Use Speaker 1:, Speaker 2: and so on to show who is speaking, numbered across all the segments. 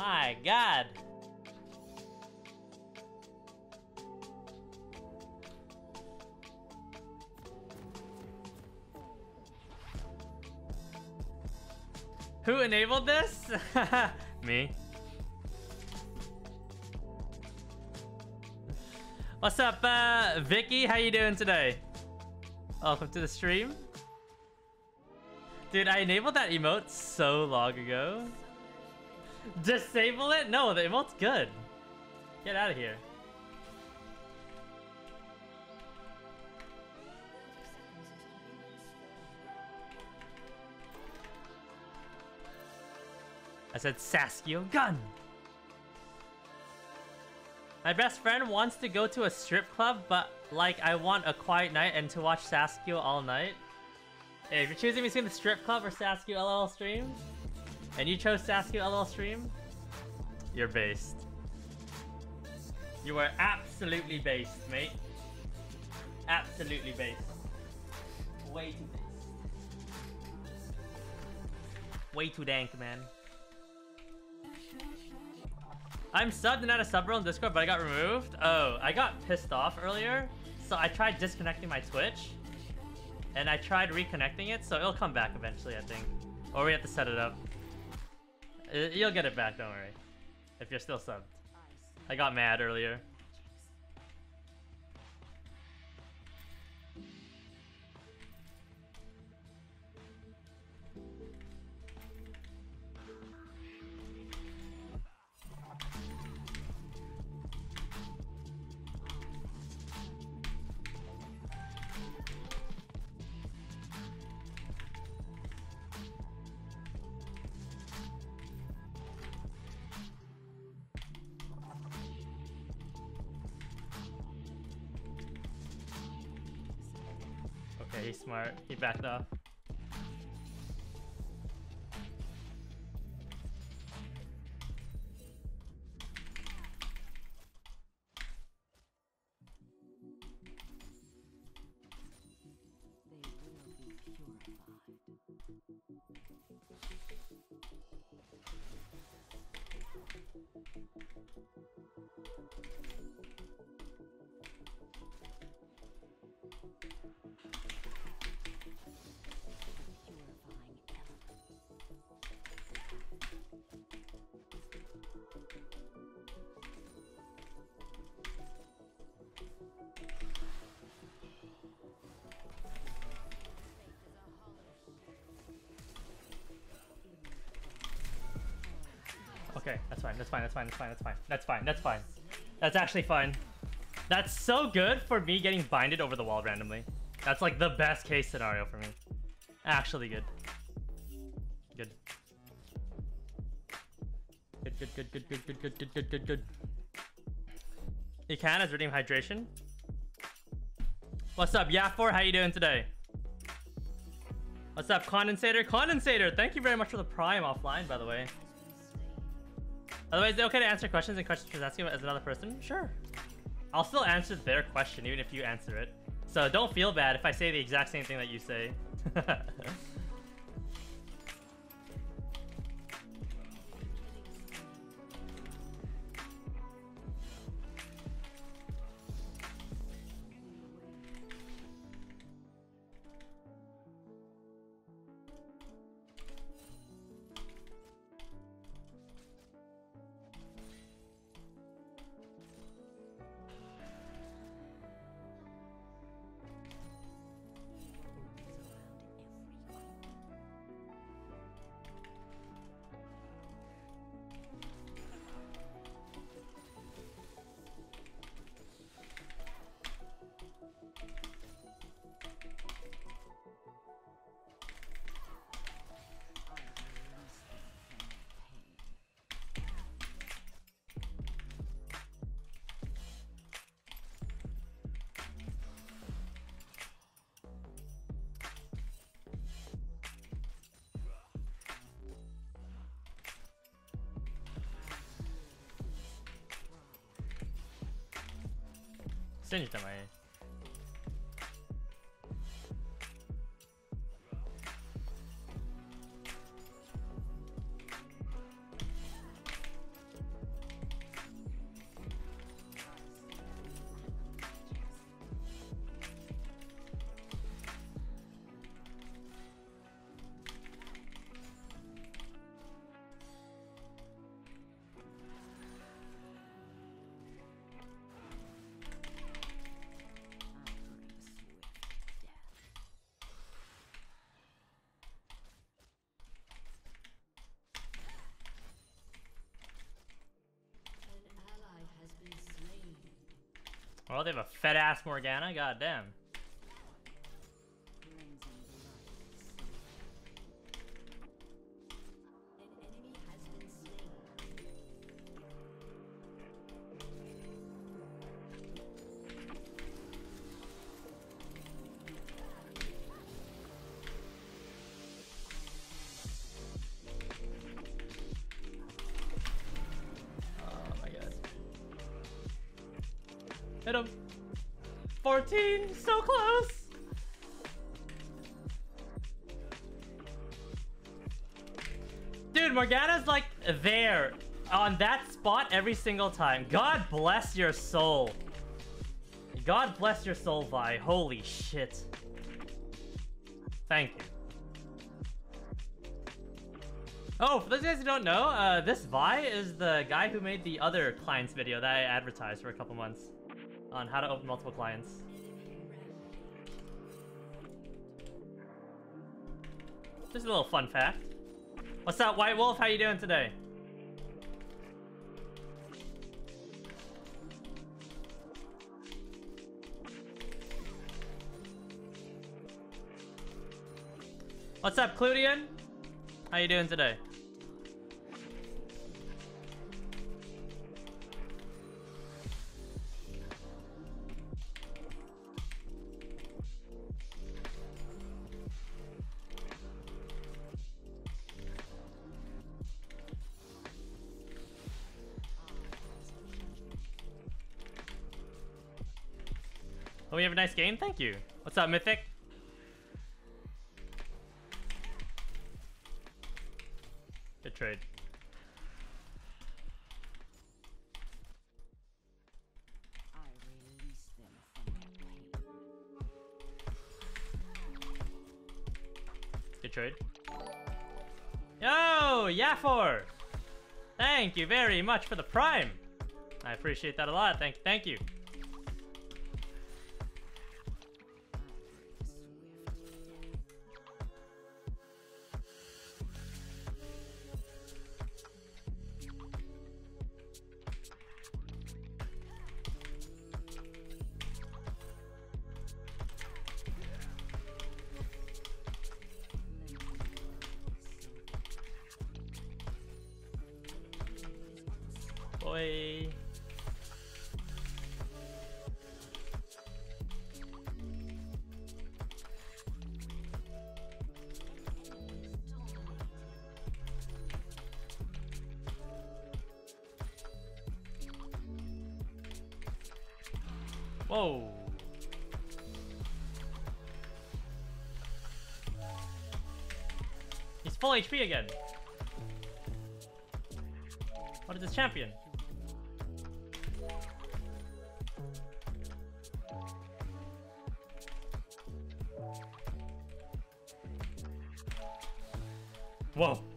Speaker 1: My god. Who enabled this? Me. What's up, uh, Vicky? How you doing today? Welcome to the stream. Dude, I enabled that emote so long ago. Disable it? No, the emote's good. Get out of here. I said Saskio gun. My best friend wants to go to a strip club, but like I want a quiet night and to watch Saskio all night. Hey, if you're choosing between the strip club or Saskio LL stream, and you chose Saskio LL stream, you're based. You are absolutely based, mate. Absolutely based. Way too based. Way too dank, man. I'm subbed and not a sub role in Discord, but I got removed. Oh, I got pissed off earlier. So I tried disconnecting my Twitch. And I tried reconnecting it, so it'll come back eventually, I think. Or we have to set it up. Uh, you'll get it back, don't worry. If you're still subbed. I got mad earlier. Smart. He backed off. Okay, that's fine. That's fine. That's fine. That's fine. That's fine. That's fine. That's fine. That's actually fine. That's so good for me getting binded over the wall randomly. That's like the best case scenario for me. Actually good. Good. Good, good, good, good, good, good, good, good, good, good, good. You can as redeem hydration. What's up, Yafor? How you doing today? What's up, Condensator? Condensator, thank you very much for the prime offline, by the way. Otherwise, is it okay to answer questions and questions for asking as another person? Sure. I'll still answer their question even if you answer it. So don't feel bad if I say the exact same thing that you say. 信じてもええ Oh, they have a fed ass Morgana. God Him. 14, so close. Dude, Morgana's like there on that spot every single time. God bless your soul. God bless your soul, Vi. Holy shit. Thank you. Oh, for those guys who don't know, uh, this Vi is the guy who made the other clients video that I advertised for a couple months on how to open multiple clients. Just a little fun fact. What's up, White Wolf? How you doing today? What's up, Cludian? How you doing today? Oh, we have a nice game? Thank you. What's up, Mythic? Good trade. Good trade. Yo, Yafor! Thank you very much for the prime. I appreciate that a lot. Thank, thank you. Whoa. He's full HP again. What is this champion? Whoa.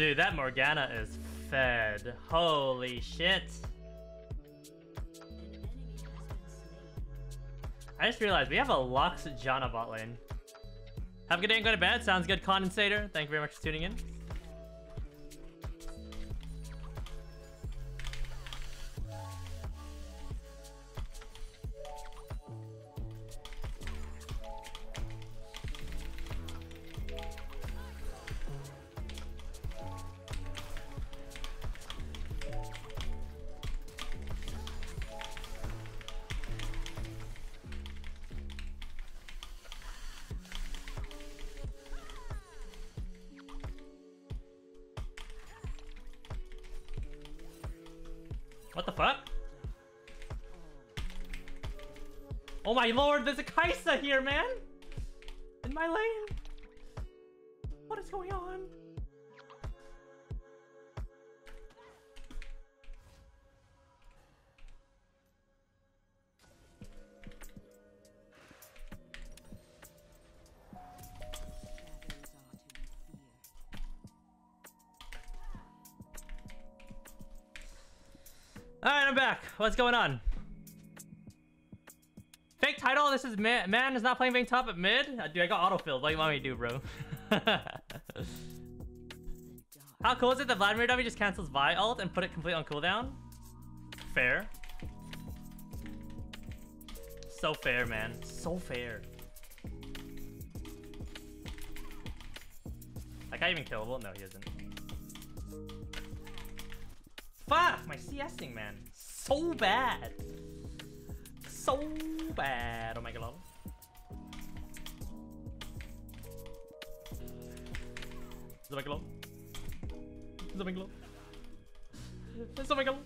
Speaker 1: Dude, that Morgana is fed. Holy shit. I just realized we have a Lux Janna bot lane. Have a good day and go to bed. Sounds good, Condensator. Thank you very much for tuning in. Oh my lord, there's a Kai'Sa here, man! In my lane! What is going on? Alright, I'm back. What's going on? Title, this is man, man is not playing Vayne top at mid? Uh, dude, I got autofilled. What do you want me to do, bro? How cool is it that Vladimir W just cancels Vi ult and put it complete on cooldown? Fair. So fair, man. So fair. That guy even killable? No, he isn't. Fuck! My CSing, man. So bad. So bad. Oh my god. Oh my god. Oh my god. Oh my god.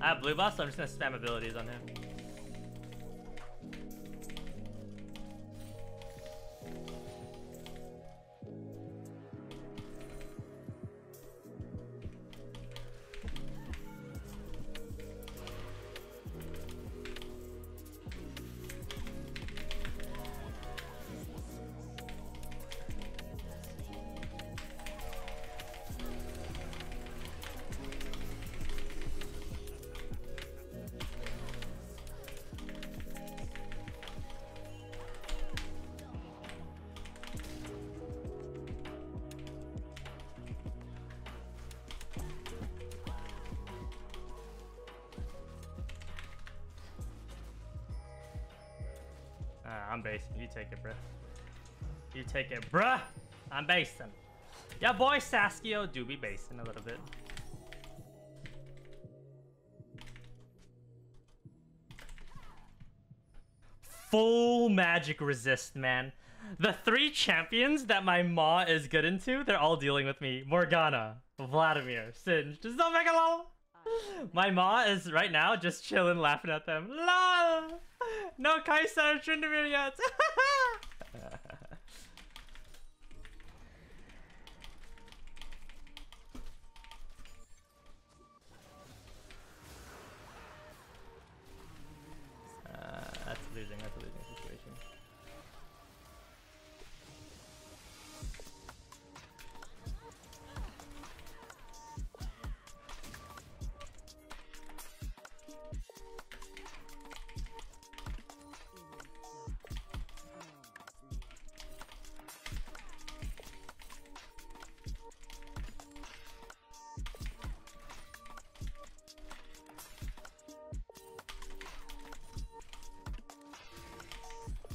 Speaker 1: I have blue buff, so I'm just gonna spam abilities on him. I'm. You take it, bruh. You take it, bruh. I'm basing. Yeah, boy, Saskio do be basing a little bit. Full magic resist, man. The three champions that my ma is good into, they're all dealing with me. Morgana, Vladimir, Singed, Zomegalol. My ma is right now just chilling, laughing at them. LOL! No Kaiser Tryndamere yet!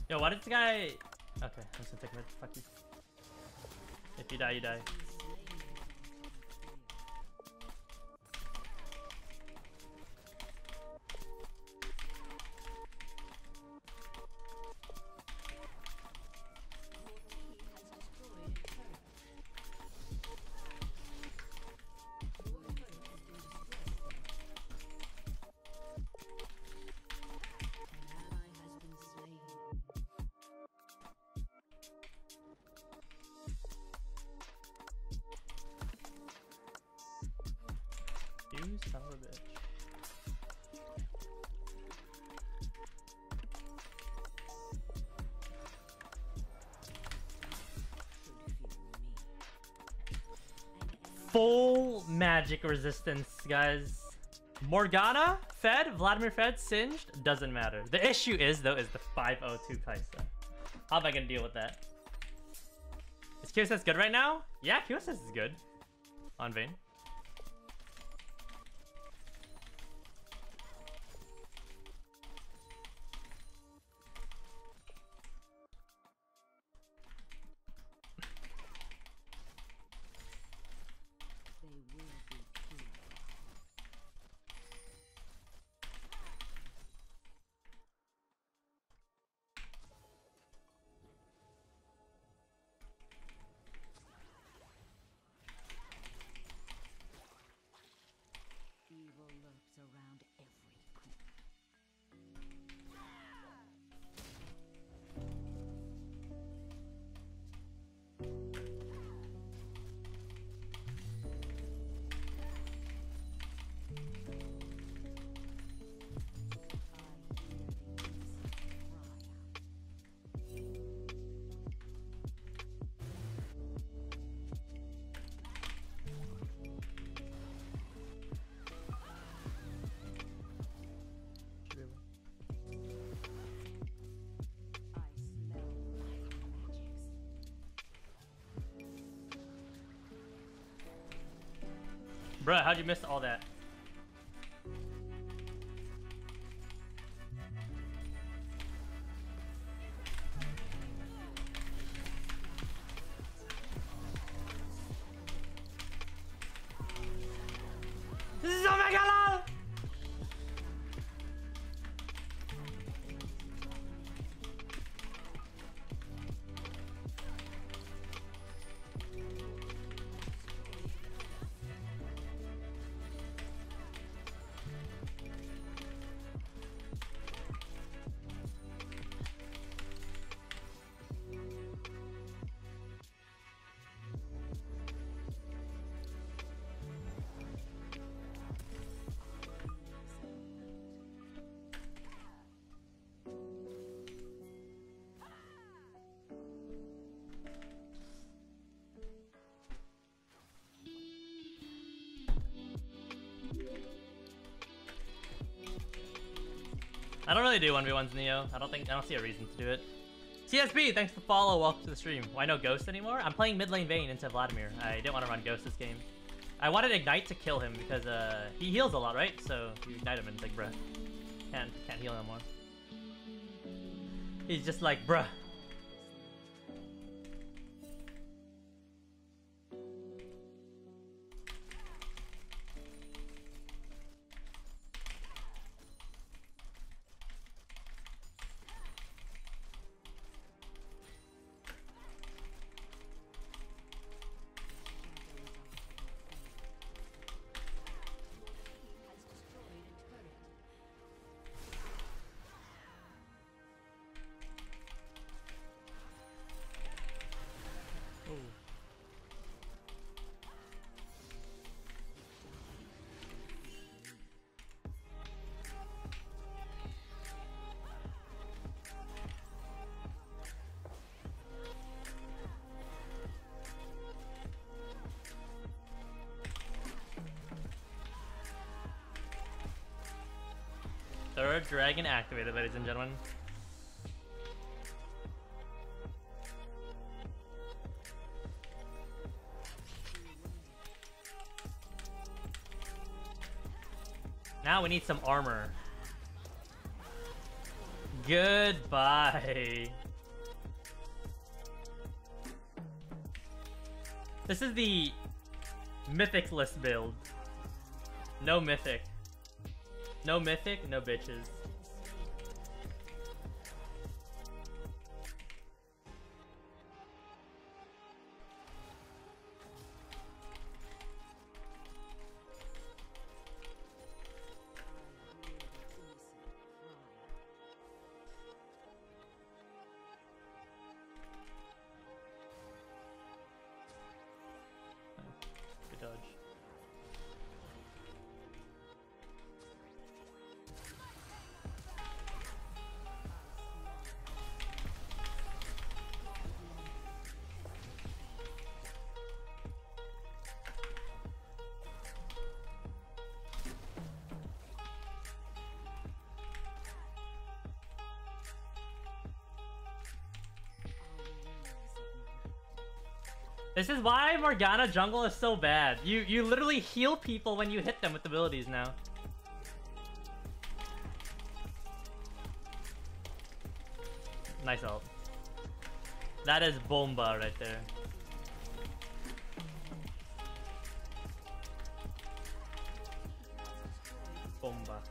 Speaker 1: Yo, why did this guy... Okay, I'm just gonna take mid. Fuck you. If you die, you die. Son of a bitch. Full magic resistance, guys. Morgana, fed, Vladimir fed, singed, doesn't matter. The issue is, though, is the 502 Kai'Sa. How am I gonna deal with that? Is QSS good right now? Yeah, QSS is good. On Vayne. Bruh, how'd you miss all that? I don't really do 1v1s Neo. I don't think I don't see a reason to do it. CSB, thanks for follow. Welcome to the stream. Why no Ghost anymore? I'm playing mid lane Vayne into Vladimir. I didn't want to run Ghost this game. I wanted Ignite to kill him because uh, he heals a lot, right? So you ignite him and it's like, bruh, can't can't heal no more. He's just like, bruh. Third dragon activated, ladies and gentlemen. Now we need some armor. Goodbye. This is the mythic list build. No mythic. No mythic, no bitches. This is why Morgana jungle is so bad. You you literally heal people when you hit them with abilities now. Nice ult. That is bomba right there. Bomba.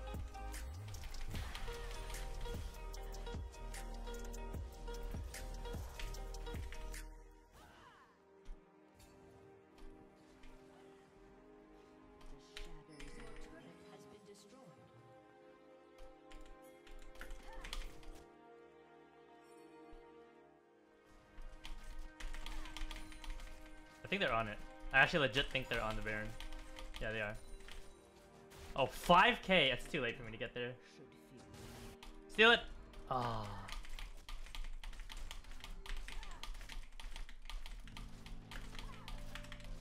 Speaker 1: Think they're on it. I actually legit think they're on the Baron. Yeah, they are. Oh, 5k! It's too late for me to get there. Steal it! Ah.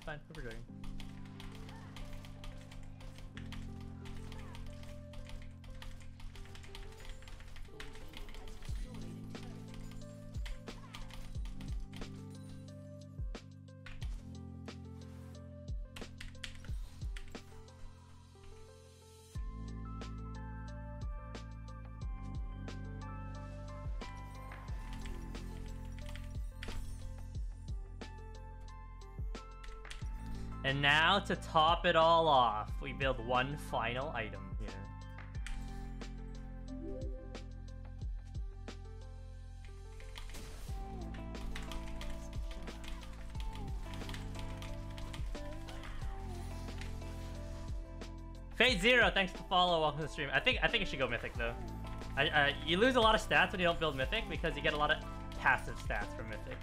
Speaker 1: Fine, we're doing. And now to top it all off, we build one final item here. Fate Zero, thanks for follow. Welcome to the stream. I think I think it should go Mythic though. I, you lose a lot of stats when you don't build Mythic because you get a lot of passive stats from Mythic.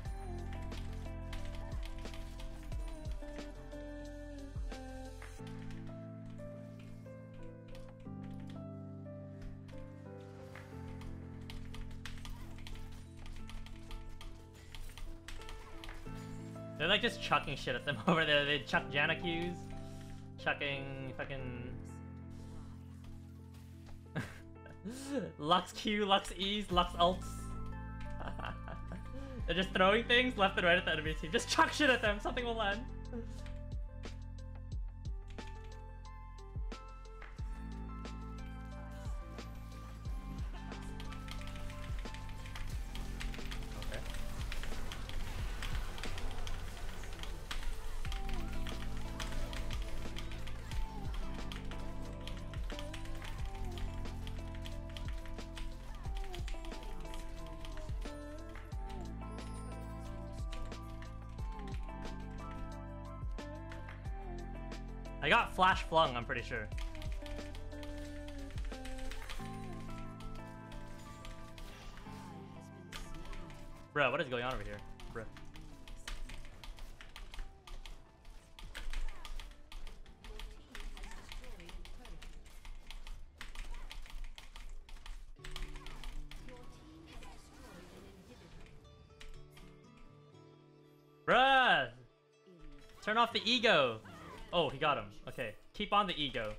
Speaker 1: Just chucking shit at them over there. They chuck Janna Qs, chucking fucking Lux Q, Lux E's, Lux Ults. They're just throwing things left and right at the enemy team. Just chuck shit at them, something will land. I got flash flung, I'm pretty sure. Bro, what is going on over here? Bro. Bruh! Turn off the ego! Oh, he got him. Okay, keep on the ego.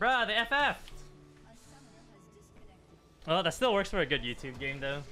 Speaker 1: Bruh, the FF! Well, that still works for a good YouTube game, though.